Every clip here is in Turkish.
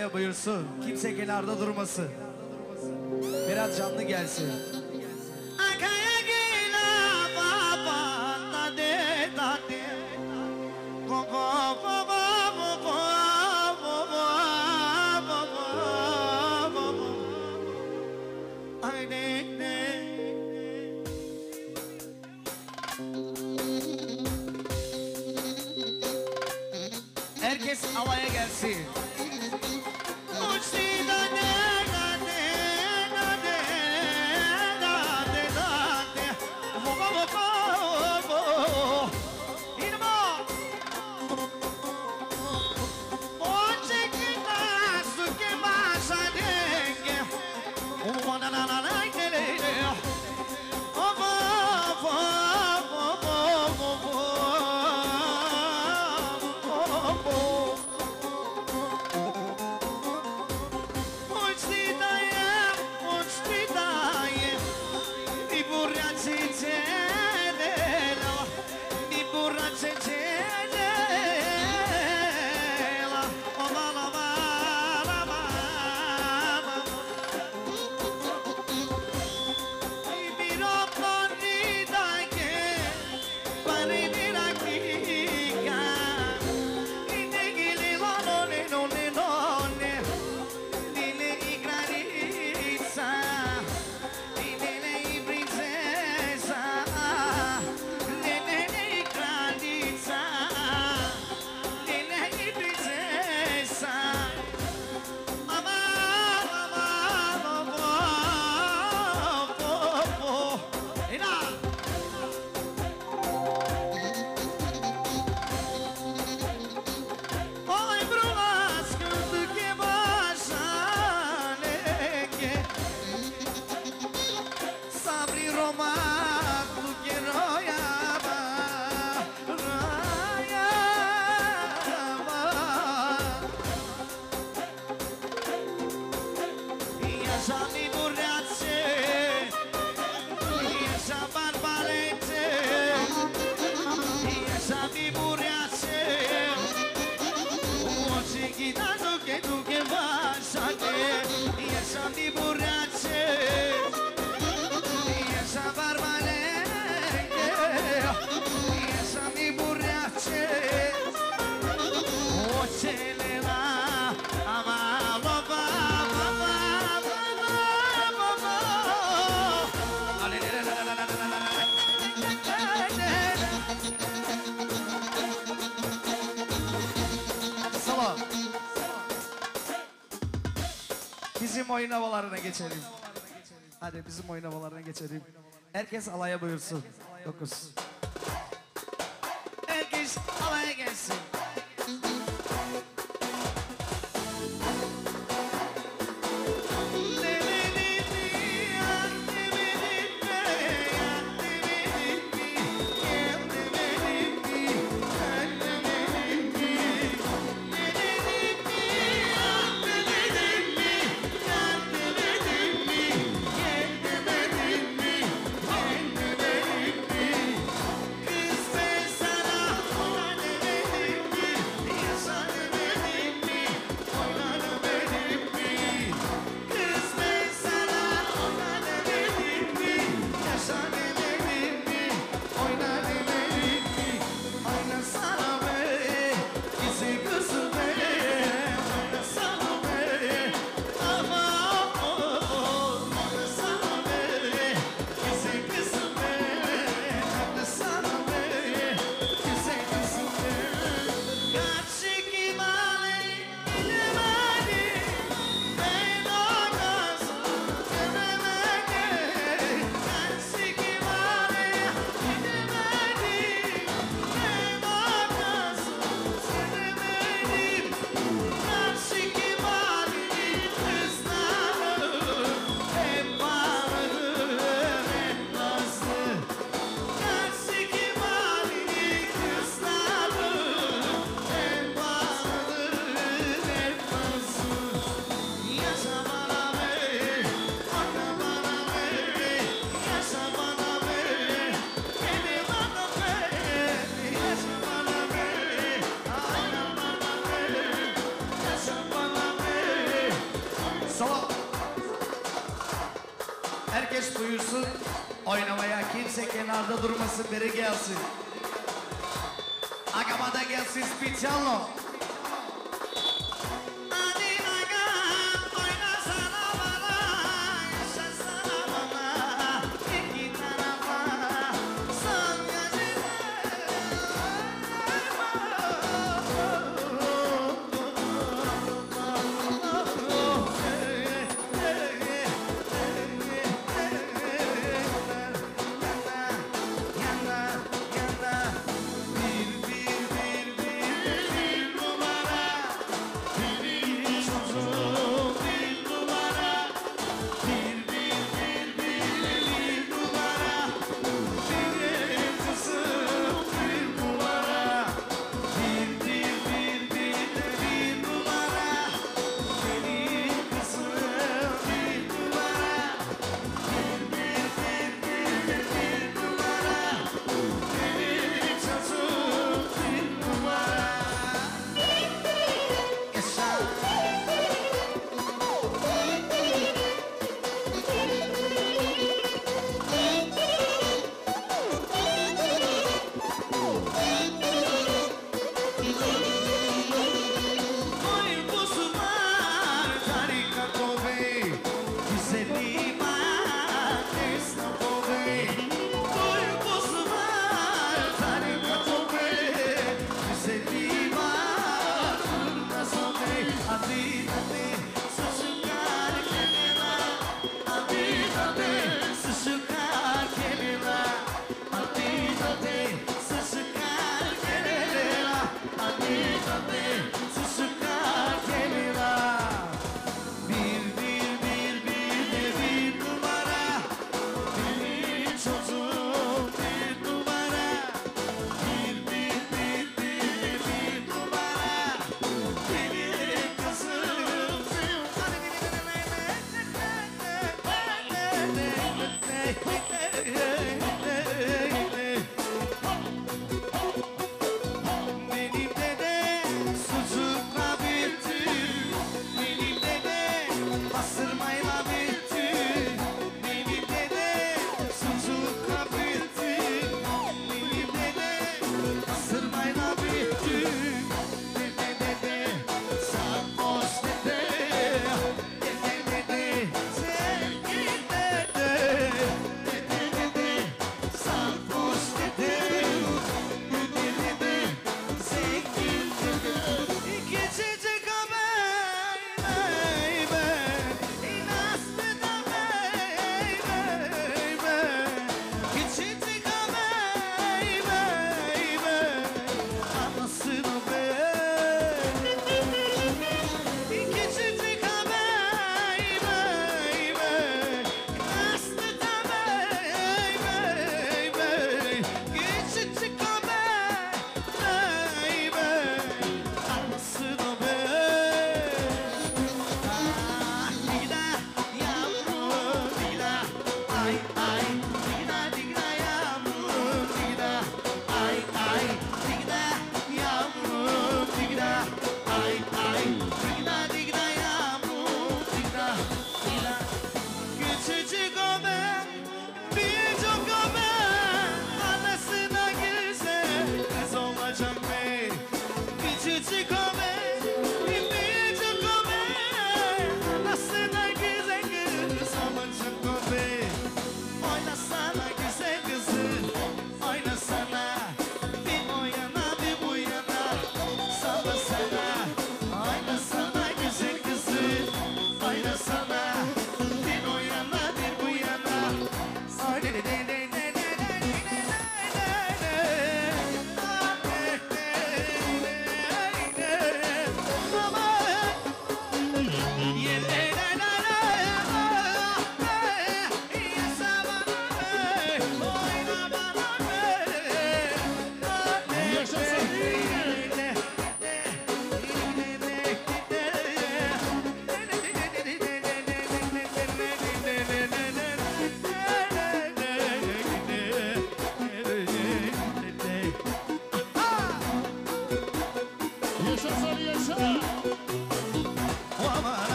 sahaya buyursun. Kimse kenarda durmasın. Biraz canlı gelsin. geçelim. Hadi bizim oynamalarına geçelim. Herkes alaya buyursun. Dokuz. Gelsin Spiciano.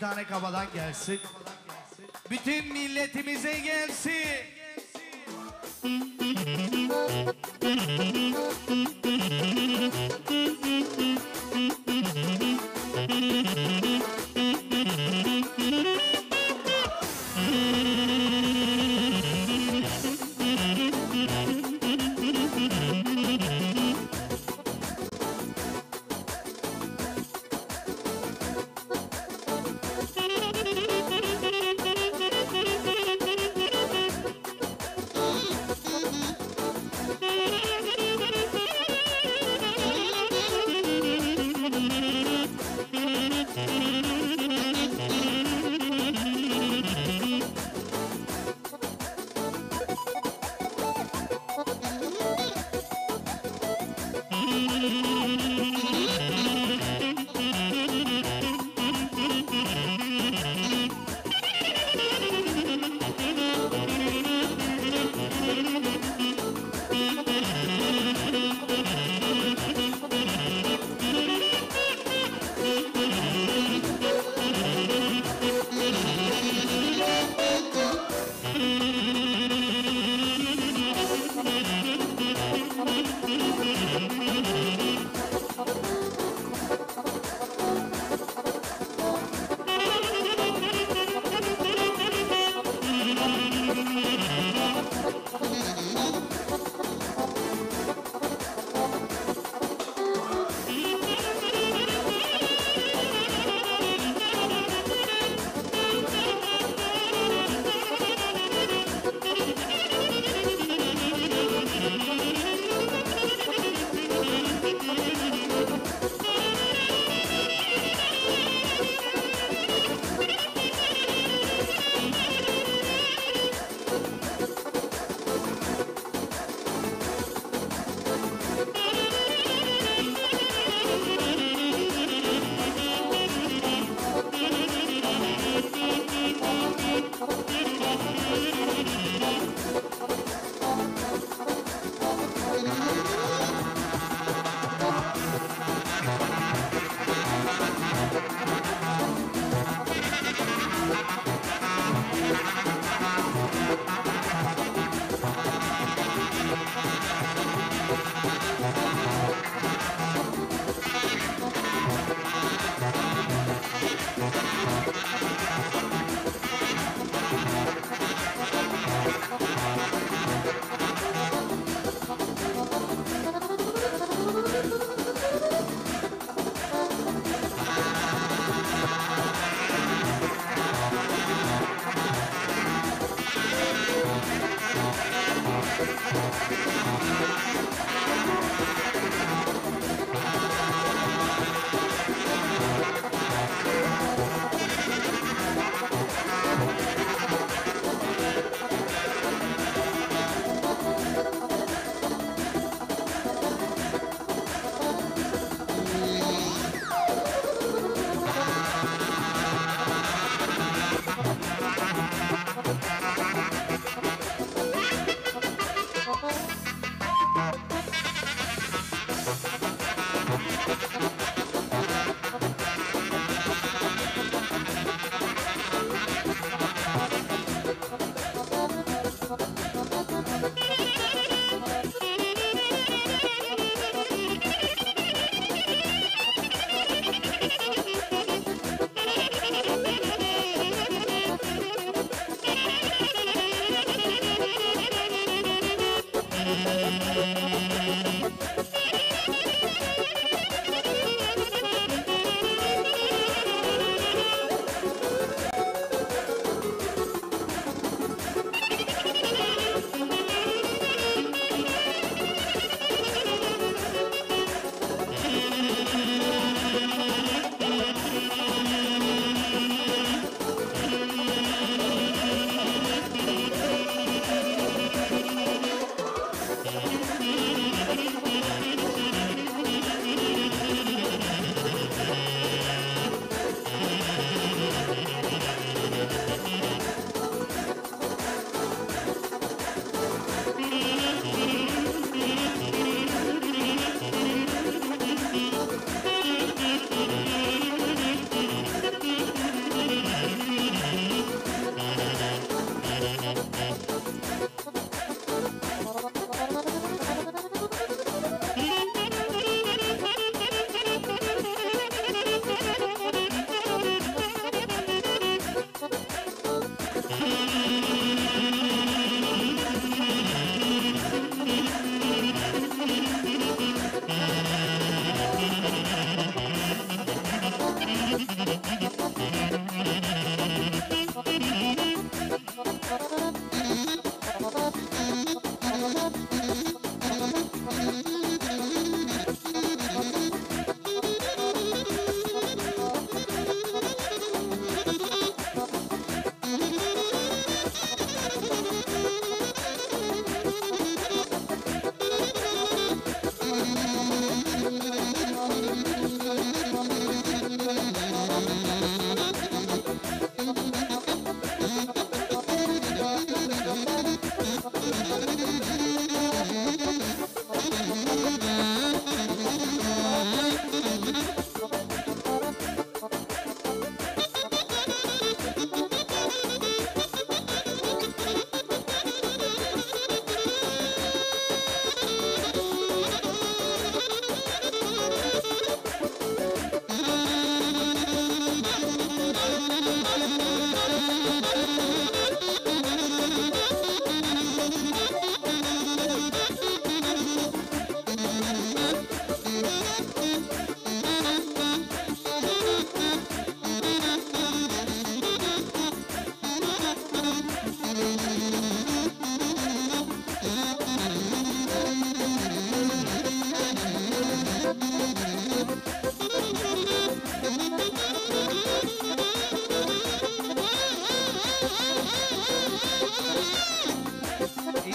Tane kafadan gelsin. Bütün milletimize gelsin.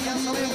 criança, eu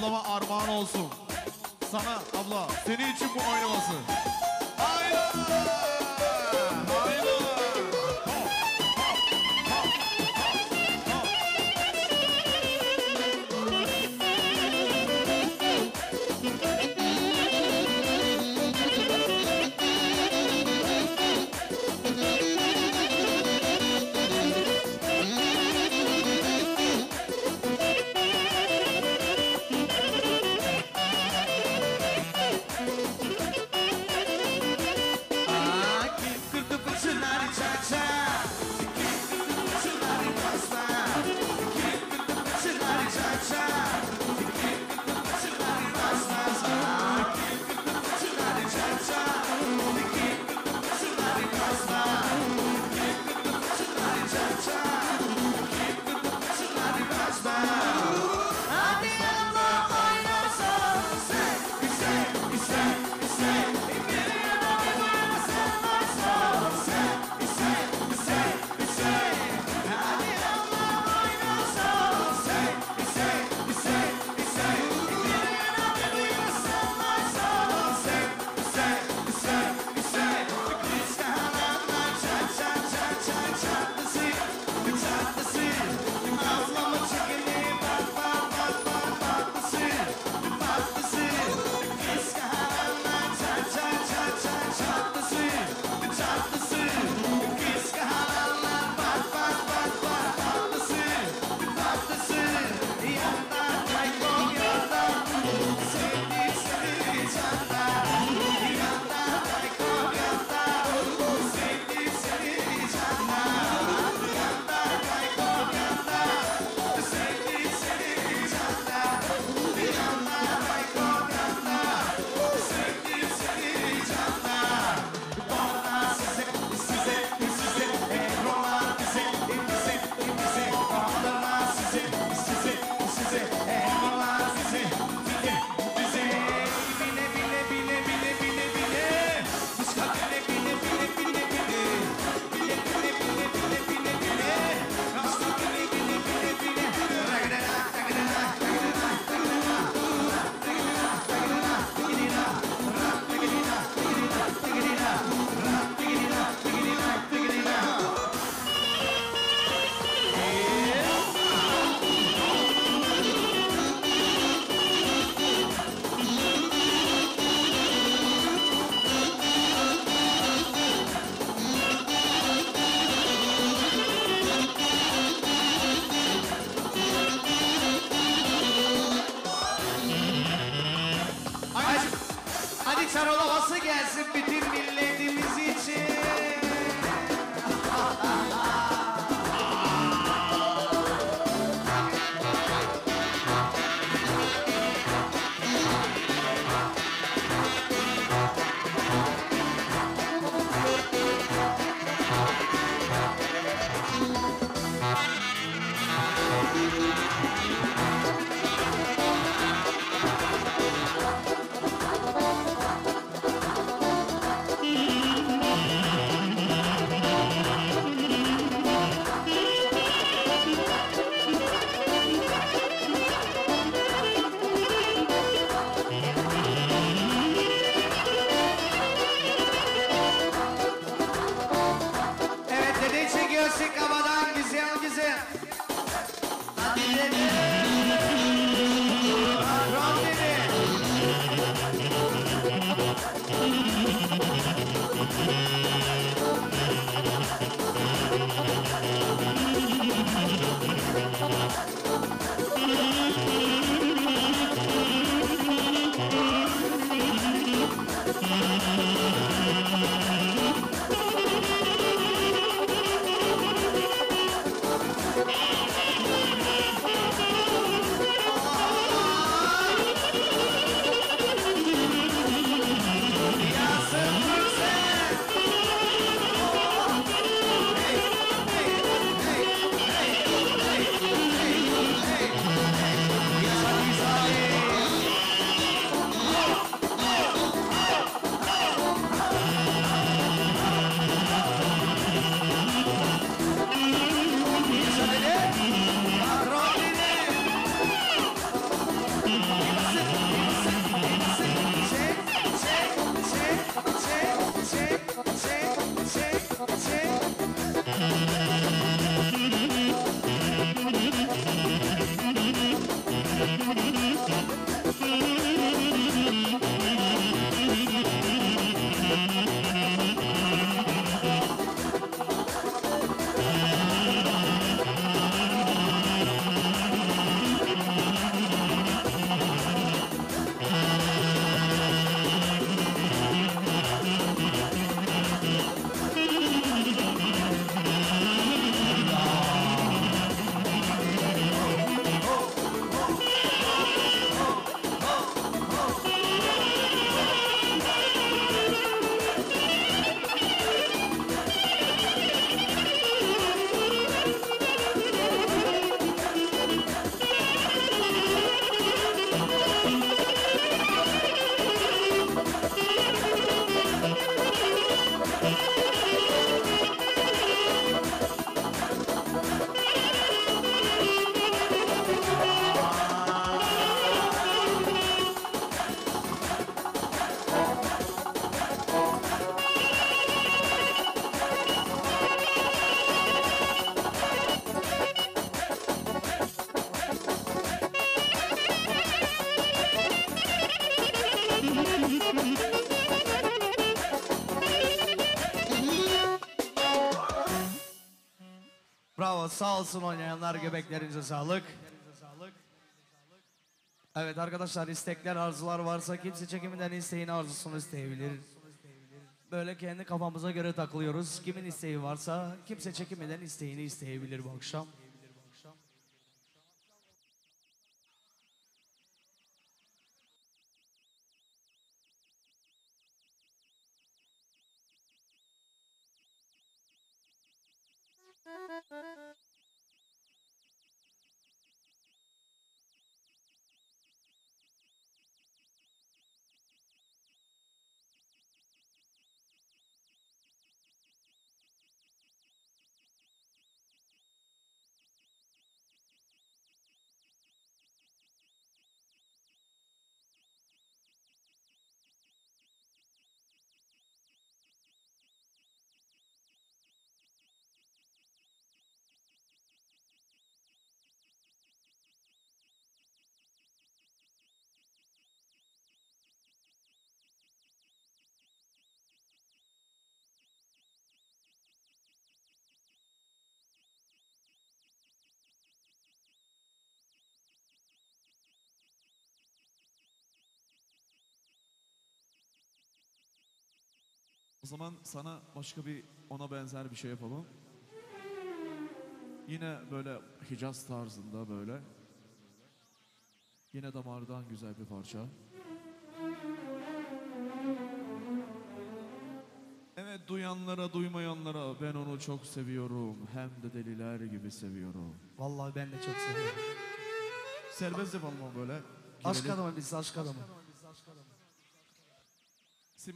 ablama armağan olsun. Sana abla, senin için bu oynaması. Sağ olsun oynayanlar göbeklerinize sağlık. Evet arkadaşlar istekler arzular varsa kimse çekiminden isteğini arzusunu isteyebilir. Böyle kendi kafamıza göre takılıyoruz. Kimin isteği varsa kimse çekiminden isteğini isteyebilir bu akşam. O zaman sana başka bir ona benzer bir şey yapalım. Yine böyle Hicaz tarzında böyle. Yine damardan güzel bir parça. Evet duyanlara duymayanlara ben onu çok seviyorum. Hem de deliler gibi seviyorum. Vallahi ben de çok seviyorum. Serbest yapalım ama böyle. Aşk Girelim. adamı biz aşk adamı. Si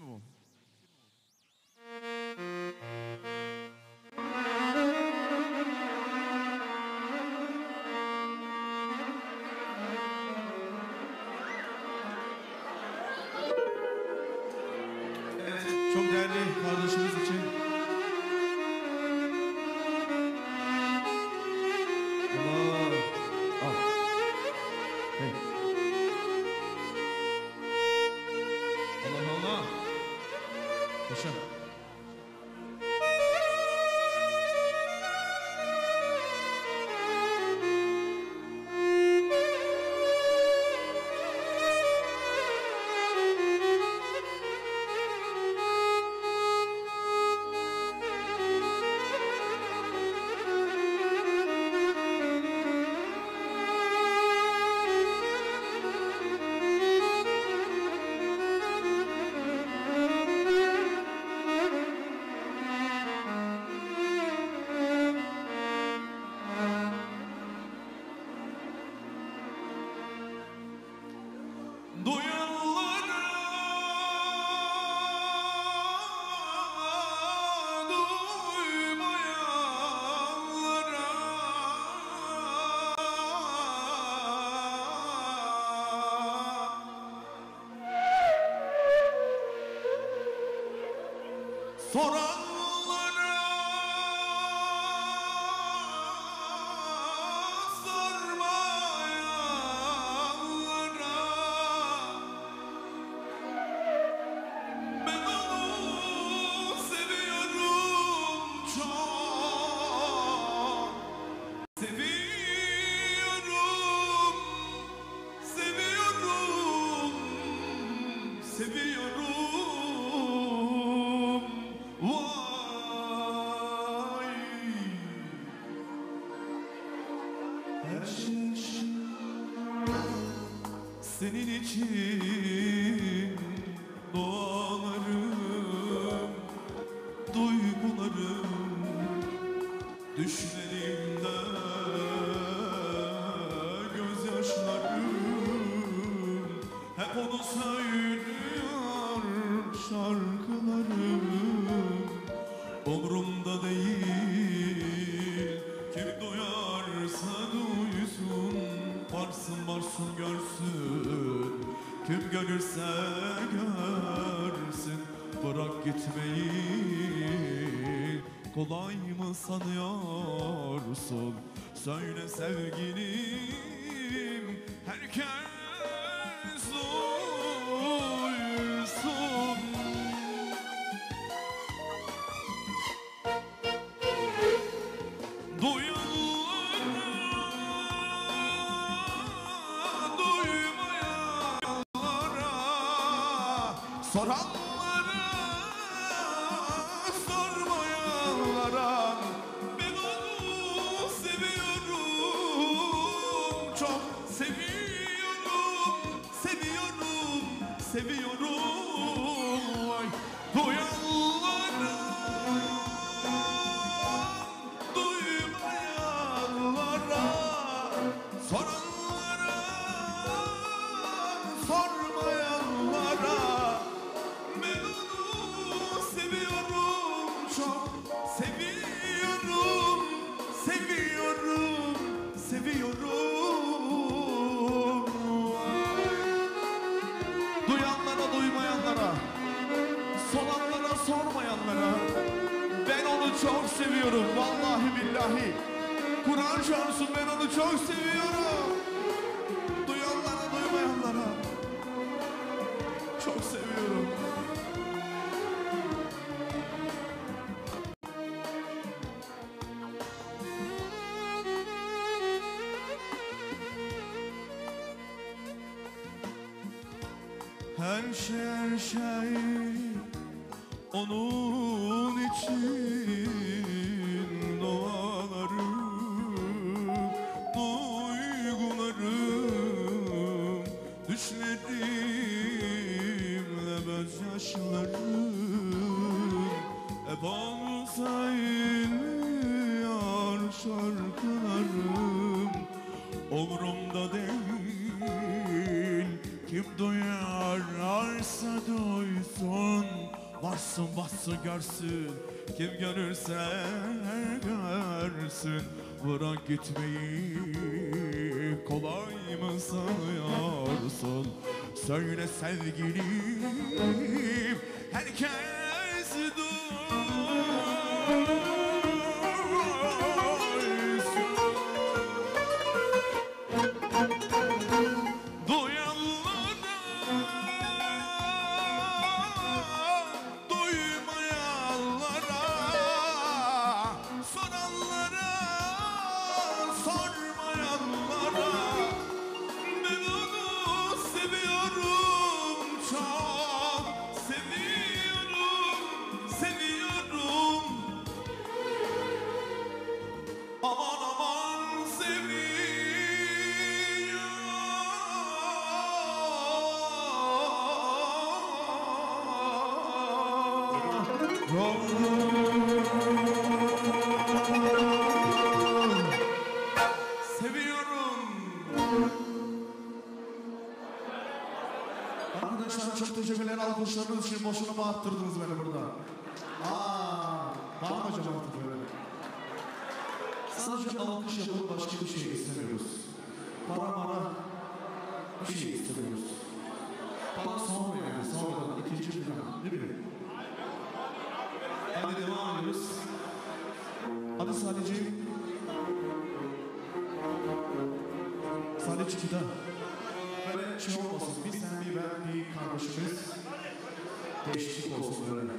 for için doğalarım, duygularım, düşlerimde gözyaşlarım hep onu söylüyor şarkılarım umrumda değil. Kim duyarsa duysun varsın varsın görsün. Kim görürse görsün. Bırak gitmeyi. Kolay mı sanıyorsun? Söyle sevgilim herkes görsün Kim görürse görsün. Bırak gitmeyi Kolay mı sanıyorsun? Söyle sevgilim çıkıda. Böyle şey olmasın. Bir sen bir ben bir kardeşimiz. Değişiklik olsun böyle.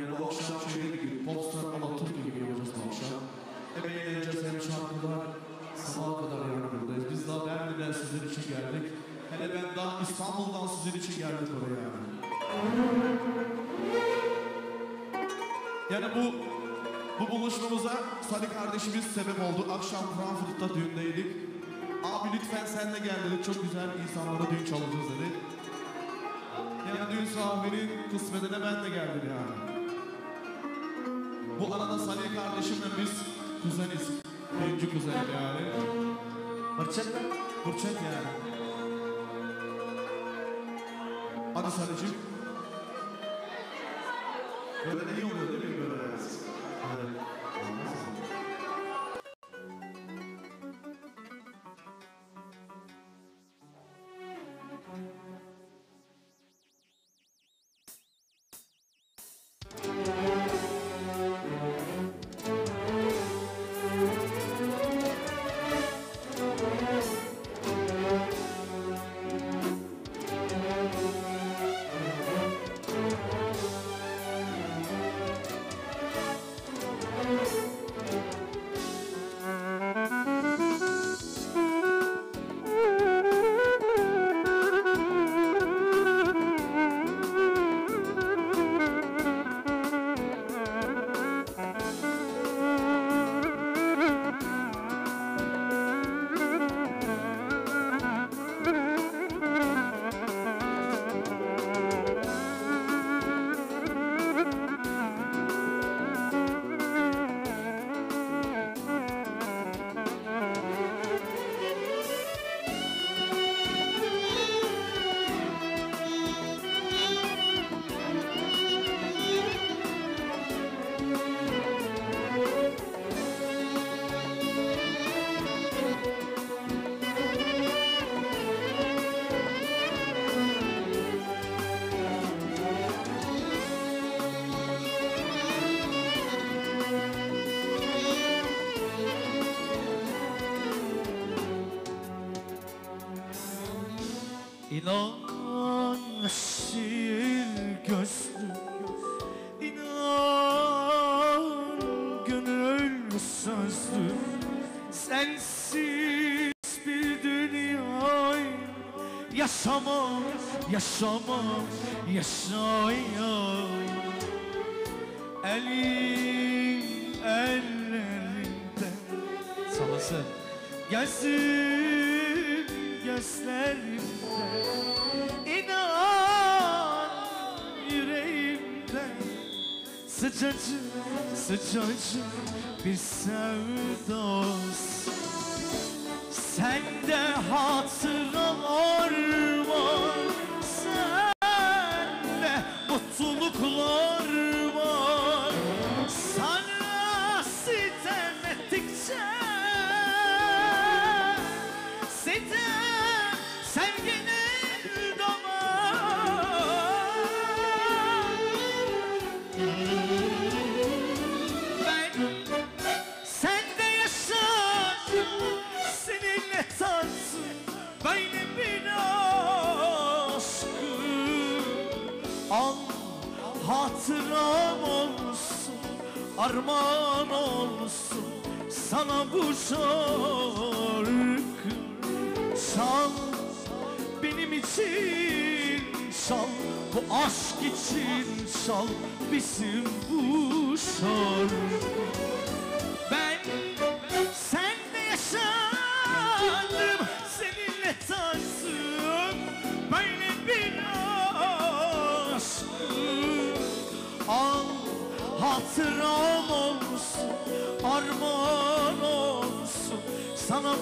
Yani bu akşam şöyle gün. Popstar Alaturka gibi yapacağız bu akşam. Hem eğleneceğiz hem şarkılar. Sabaha kadar yani buradayız. Biz daha Berlin'den sizler için geldik. Hele ben daha İstanbul'dan sizin için geldik oraya yani. Yani bu bu buluşmamıza Salih kardeşimiz sebep oldu. Akşam Frankfurt'ta düğündeydik. Abi lütfen sen de gel dedi. Çok güzel insanlara düğün çalacağız dedi. Yani düğün sahibinin kısmetine ben de geldim yani. Bu arada Salih kardeşimle biz kuzeniz. Birinci kuzen yani. Burçak mı? Burçak yani. Hadi Salih'cim. Böyle iyi oluyor değil mi böyle? Yaşamam, yaşayamam Elim ellerimde Salası Gözüm gözlerimde. İnan yüreğimde. Sıcacık sıcacık bir sevdası. Sende hatıralar bu şarkı. Çal benim için çal Bu aşk için çal Bizim bu şarkı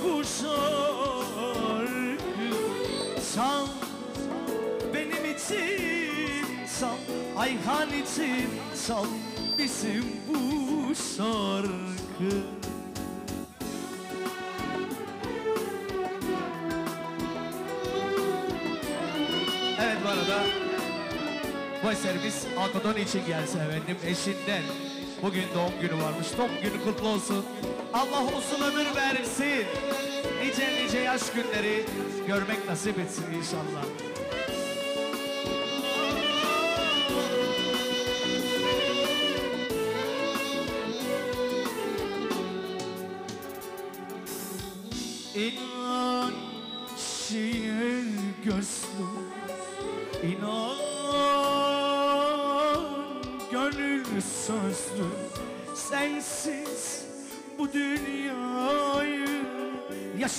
bu şarkı Çal benim için çal Ayhan için çal Bizim bu şarkı Evet bu arada bu eserimiz Akadon için gelse efendim eşinden Bugün doğum günü varmış. Doğum günü kutlu olsun. Allah uzun ömür versin. Nice nice yaş günleri görmek nasip etsin inşallah.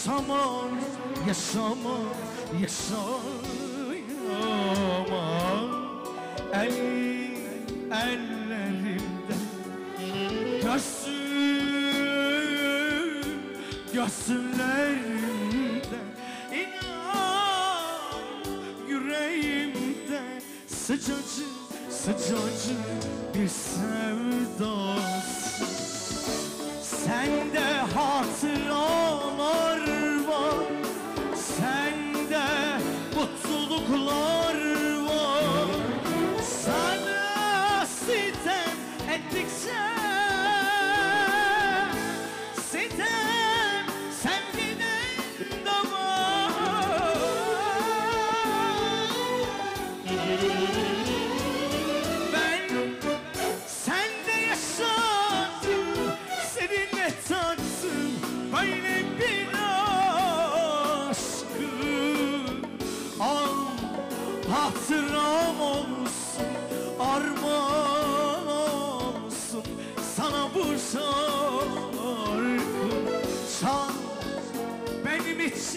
Yaşamam, yaşamam, yaşayamam. El, ellerimde Gözüm, gözlerimde inan yüreğimde sıcacık, sıcacık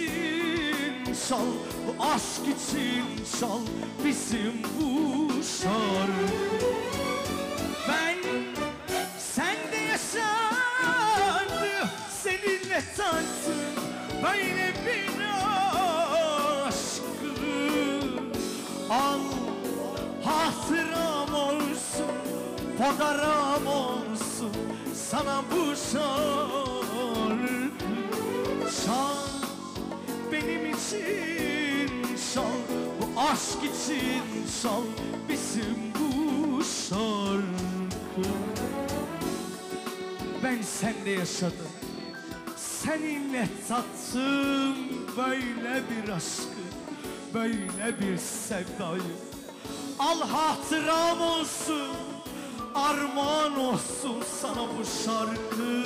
için çal Bu aşk için çal Bizim bu şarkı. Ben sende yaşadım Seninle tattım Böyle bir aşkı. Al hatıram olsun Fotoğraf olsun Sana bu şarkı aşk için çal Bizim bu şarkı Ben sende yaşadım Seninle tattım böyle bir aşkı böyle bir sevdayı. Al hatıram olsun Armağan olsun sana bu şarkı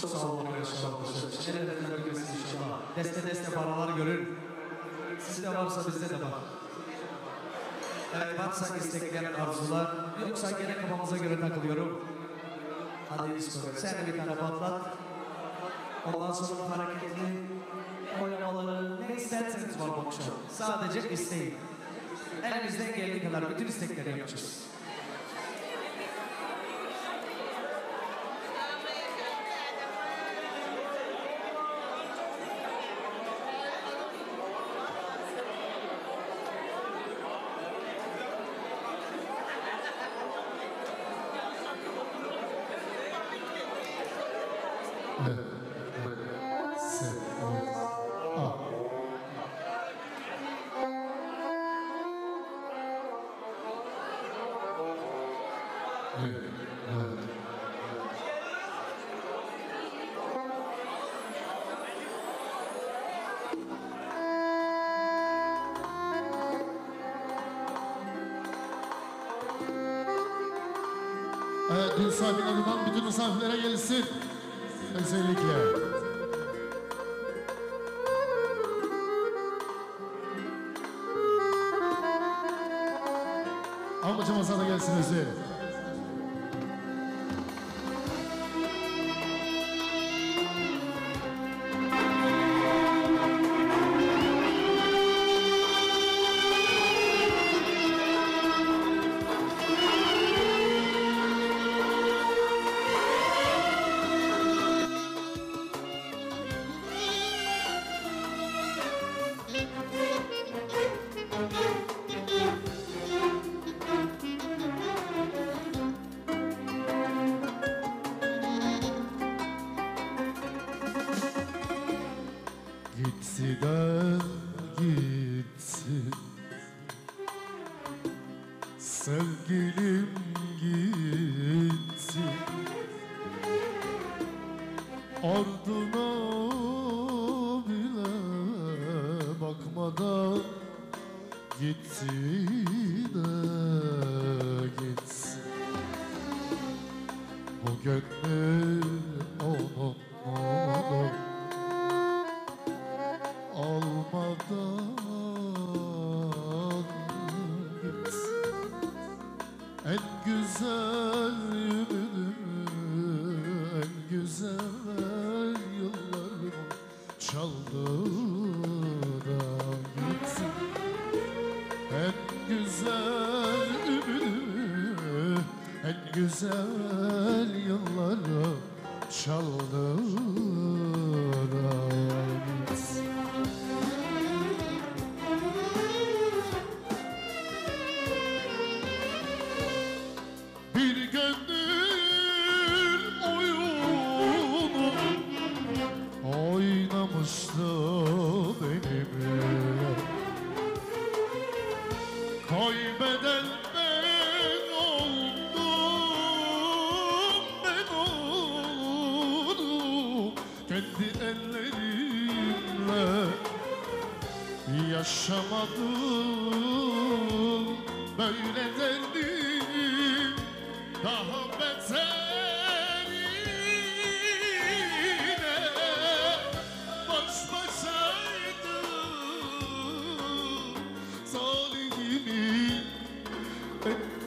Çok sağ olun arkadaşlar. Nereden görürsünüz inşallah. Deste deste paralar görür. Sizde varsa bizde de var. Evet varsa istekler, arzular. Yoksa gene kafamıza göre takılıyorum. Hadi İsko. Sen bir tane patlat. Ondan sonra hareketli oynamaları ne isterseniz var bu akşam. Sadece isteyin. Elimizden geldiği kadar bütün istekleri yapacağız. Sud.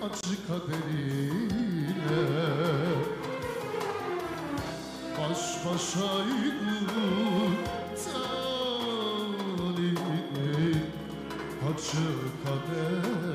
Acı kaderiyle Baş başaydım Zalimin acı kaderiyle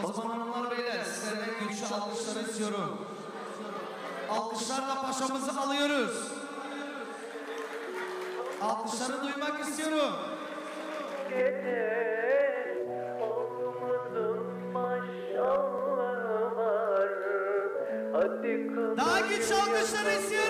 O zaman hanımlar beyler sizlere güçlü alkışlar istiyorum. Alkışlarla paşamızı alıyoruz. Alkışları duymak istiyorum. Gece olmadım maşallah. Hadi Daha güçlü alkışlar istiyorum.